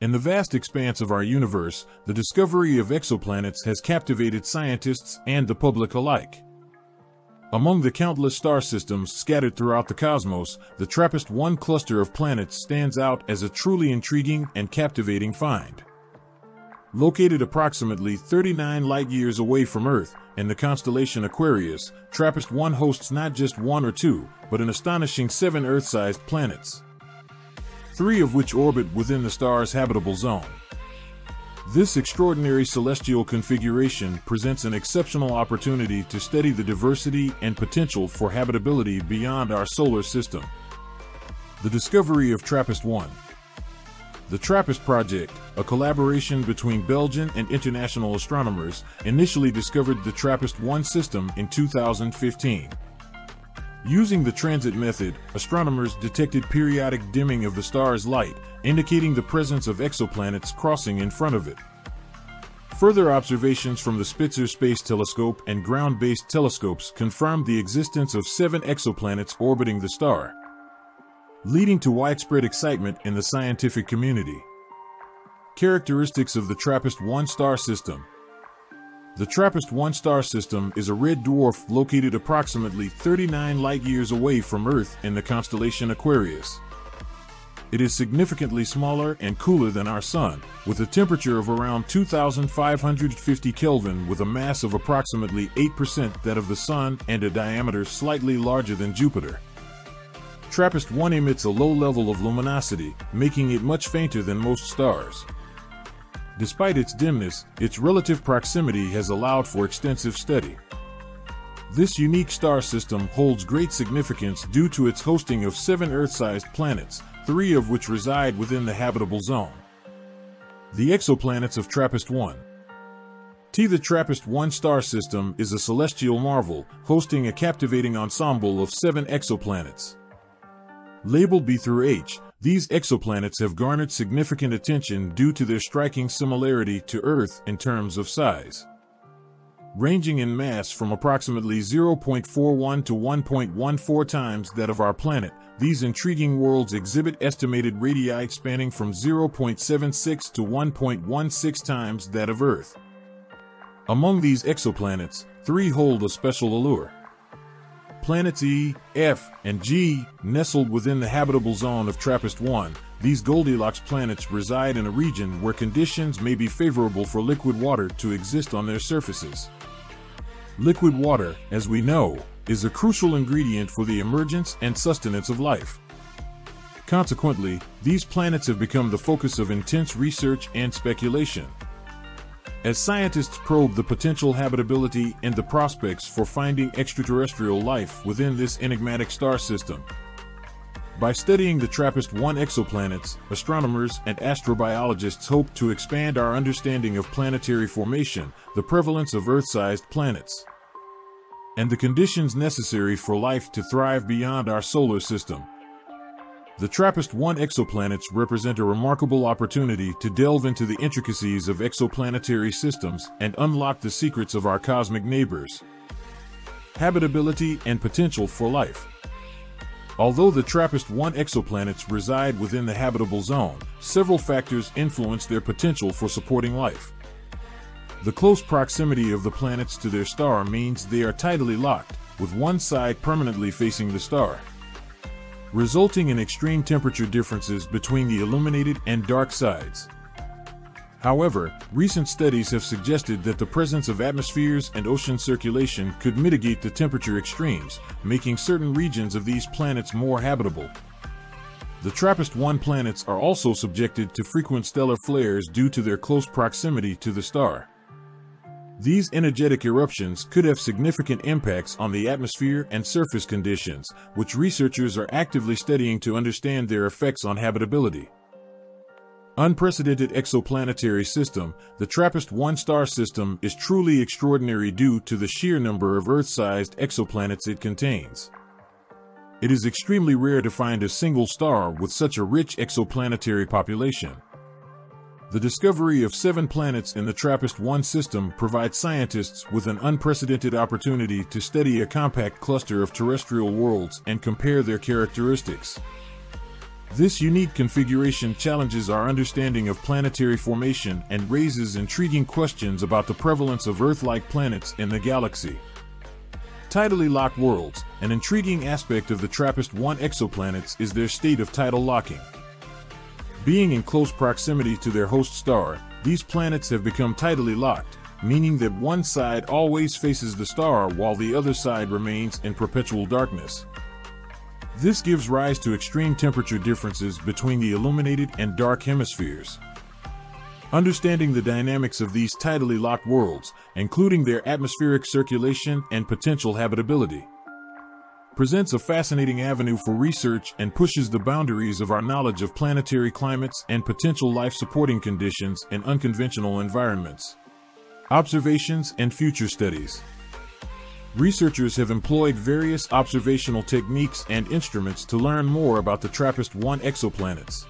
In the vast expanse of our universe, the discovery of exoplanets has captivated scientists and the public alike. Among the countless star systems scattered throughout the cosmos, the TRAPPIST 1 cluster of planets stands out as a truly intriguing and captivating find. Located approximately 39 light-years away from Earth, in the constellation Aquarius, TRAPPIST-1 hosts not just one or two, but an astonishing seven Earth-sized planets. Three of which orbit within the star's habitable zone. This extraordinary celestial configuration presents an exceptional opportunity to study the diversity and potential for habitability beyond our solar system. The discovery of TRAPPIST-1 the TRAPPIST project, a collaboration between Belgian and international astronomers, initially discovered the TRAPPIST-1 system in 2015. Using the transit method, astronomers detected periodic dimming of the star's light, indicating the presence of exoplanets crossing in front of it. Further observations from the Spitzer Space Telescope and ground-based telescopes confirmed the existence of seven exoplanets orbiting the star leading to widespread excitement in the scientific community. Characteristics of the TRAPPIST-1 star system The TRAPPIST-1 star system is a red dwarf located approximately 39 light-years away from Earth in the constellation Aquarius. It is significantly smaller and cooler than our Sun, with a temperature of around 2550 Kelvin with a mass of approximately 8% that of the Sun and a diameter slightly larger than Jupiter. TRAPPIST-1 emits a low level of luminosity, making it much fainter than most stars. Despite its dimness, its relative proximity has allowed for extensive study. This unique star system holds great significance due to its hosting of seven Earth-sized planets, three of which reside within the habitable zone. The exoplanets of TRAPPIST-1 T. The TRAPPIST-1 star system is a celestial marvel, hosting a captivating ensemble of seven exoplanets. Labeled B through H, these exoplanets have garnered significant attention due to their striking similarity to Earth in terms of size. Ranging in mass from approximately 0.41 to 1.14 times that of our planet, these intriguing worlds exhibit estimated radii spanning from 0.76 to 1.16 times that of Earth. Among these exoplanets, three hold a special allure. Planets E, F, and G, nestled within the habitable zone of TRAPPIST-1, these Goldilocks planets reside in a region where conditions may be favorable for liquid water to exist on their surfaces. Liquid water, as we know, is a crucial ingredient for the emergence and sustenance of life. Consequently, these planets have become the focus of intense research and speculation. As scientists probe the potential habitability and the prospects for finding extraterrestrial life within this enigmatic star system. By studying the TRAPPIST-1 exoplanets, astronomers and astrobiologists hope to expand our understanding of planetary formation, the prevalence of Earth-sized planets, and the conditions necessary for life to thrive beyond our solar system. The TRAPPIST-1 exoplanets represent a remarkable opportunity to delve into the intricacies of exoplanetary systems and unlock the secrets of our cosmic neighbors. Habitability and potential for life. Although the TRAPPIST-1 exoplanets reside within the habitable zone, several factors influence their potential for supporting life. The close proximity of the planets to their star means they are tidally locked, with one side permanently facing the star resulting in extreme temperature differences between the illuminated and dark sides. However, recent studies have suggested that the presence of atmospheres and ocean circulation could mitigate the temperature extremes, making certain regions of these planets more habitable. The TRAPPIST-1 planets are also subjected to frequent stellar flares due to their close proximity to the star. These energetic eruptions could have significant impacts on the atmosphere and surface conditions, which researchers are actively studying to understand their effects on habitability. Unprecedented exoplanetary system, the TRAPPIST-1 star system is truly extraordinary due to the sheer number of Earth-sized exoplanets it contains. It is extremely rare to find a single star with such a rich exoplanetary population. The discovery of seven planets in the TRAPPIST-1 system provides scientists with an unprecedented opportunity to study a compact cluster of terrestrial worlds and compare their characteristics. This unique configuration challenges our understanding of planetary formation and raises intriguing questions about the prevalence of Earth-like planets in the galaxy. Tidally locked worlds, an intriguing aspect of the TRAPPIST-1 exoplanets is their state of tidal locking. Being in close proximity to their host star, these planets have become tidally locked, meaning that one side always faces the star while the other side remains in perpetual darkness. This gives rise to extreme temperature differences between the illuminated and dark hemispheres. Understanding the dynamics of these tidally locked worlds, including their atmospheric circulation and potential habitability, presents a fascinating avenue for research and pushes the boundaries of our knowledge of planetary climates and potential life supporting conditions in unconventional environments. Observations and future studies. Researchers have employed various observational techniques and instruments to learn more about the TRAPPIST-1 exoplanets.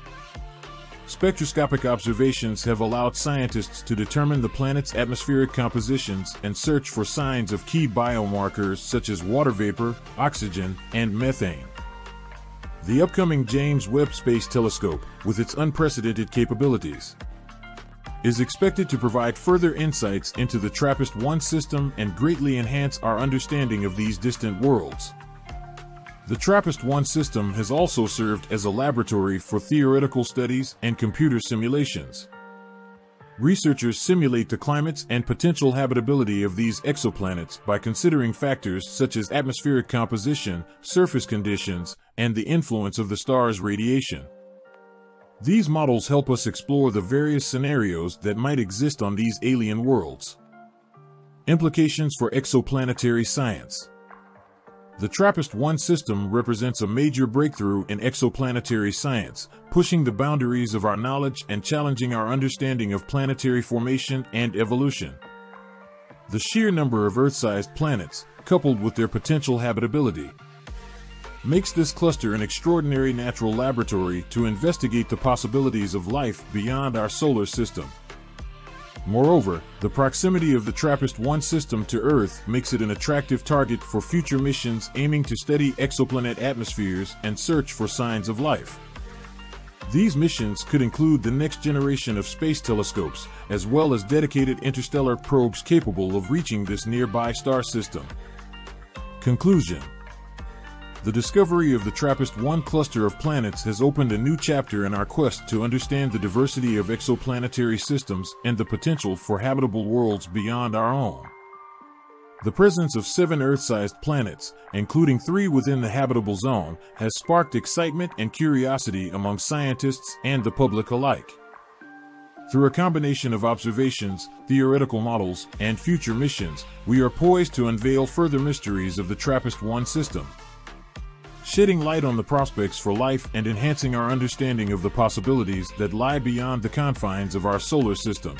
Spectroscopic observations have allowed scientists to determine the planet's atmospheric compositions and search for signs of key biomarkers such as water vapor, oxygen, and methane. The upcoming James Webb Space Telescope, with its unprecedented capabilities, is expected to provide further insights into the TRAPPIST-1 system and greatly enhance our understanding of these distant worlds. The TRAPPIST-1 system has also served as a laboratory for theoretical studies and computer simulations. Researchers simulate the climates and potential habitability of these exoplanets by considering factors such as atmospheric composition, surface conditions, and the influence of the star's radiation. These models help us explore the various scenarios that might exist on these alien worlds. Implications for exoplanetary science. The TRAPPIST-1 system represents a major breakthrough in exoplanetary science, pushing the boundaries of our knowledge and challenging our understanding of planetary formation and evolution. The sheer number of Earth-sized planets, coupled with their potential habitability, makes this cluster an extraordinary natural laboratory to investigate the possibilities of life beyond our solar system. Moreover, the proximity of the TRAPPIST-1 system to Earth makes it an attractive target for future missions aiming to study exoplanet atmospheres and search for signs of life. These missions could include the next generation of space telescopes, as well as dedicated interstellar probes capable of reaching this nearby star system. Conclusion the discovery of the TRAPPIST-1 cluster of planets has opened a new chapter in our quest to understand the diversity of exoplanetary systems and the potential for habitable worlds beyond our own. The presence of seven Earth-sized planets, including three within the habitable zone, has sparked excitement and curiosity among scientists and the public alike. Through a combination of observations, theoretical models, and future missions, we are poised to unveil further mysteries of the TRAPPIST-1 system shedding light on the prospects for life and enhancing our understanding of the possibilities that lie beyond the confines of our solar system.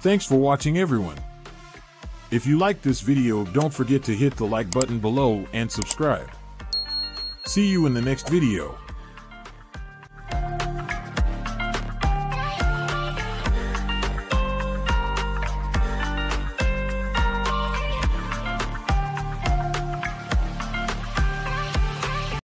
Thanks for watching everyone. If you liked this video don't forget to hit the like button below and subscribe. See you in the next video.